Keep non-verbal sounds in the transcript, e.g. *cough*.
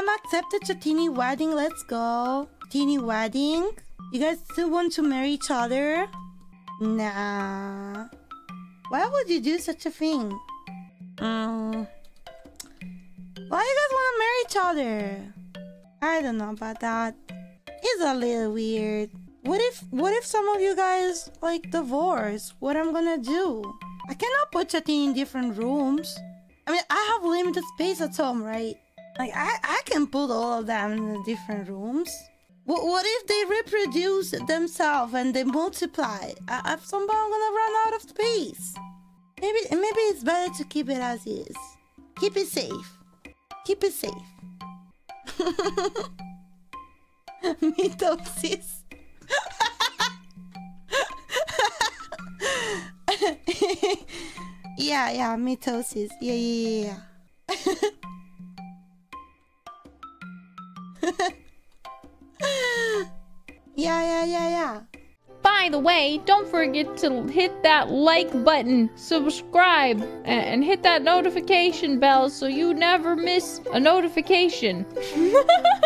I'm accepted to teeny wedding. Let's go. Teeny wedding. You guys still want to marry each other? Nah. Why would you do such a thing? Mm. Why do you guys want to marry each other? I don't know about that. It's a little weird. What if what if some of you guys like divorce? What I'm gonna do? I cannot put Chattini in different rooms. I mean I have limited space at home, right? Like I, I can put all of them in the different rooms. What, what if they reproduce themselves and they multiply? I, I'm gonna run out of space. Maybe maybe it's better to keep it as is. Keep it safe. Keep it safe. *laughs* Mitosis. *laughs* yeah, yeah, mitosis. Yeah, yeah, yeah. *laughs* *laughs* yeah, yeah, yeah, yeah. By the way, don't forget to hit that like button, subscribe, and hit that notification bell so you never miss a notification. *laughs*